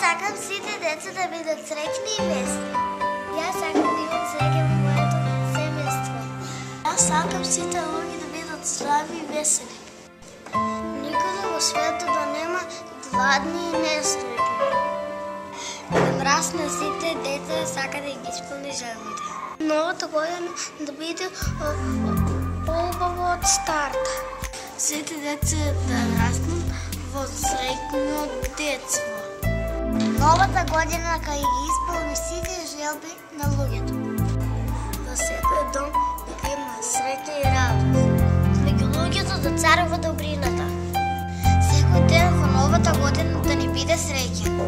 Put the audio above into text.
Сакам сите деца да бидат среќни и весни. Јас сакам да имам среќа во моето семејство. Јас сакам сите луѓе да бидат здрави и весели. Никоде во светот да нема гладни и несреќни. Да мраз на сите деца сака да ги исполни желбите. Новата година да биде поубаво од старта. Сите деца да раснат во среќно детство. Новата година кај ги исполни сите желби на луѓето. Во секој дом да има среќа и радост. Меѓу луѓето да царува добрината. Секој ден во новата година да ни биде среќен.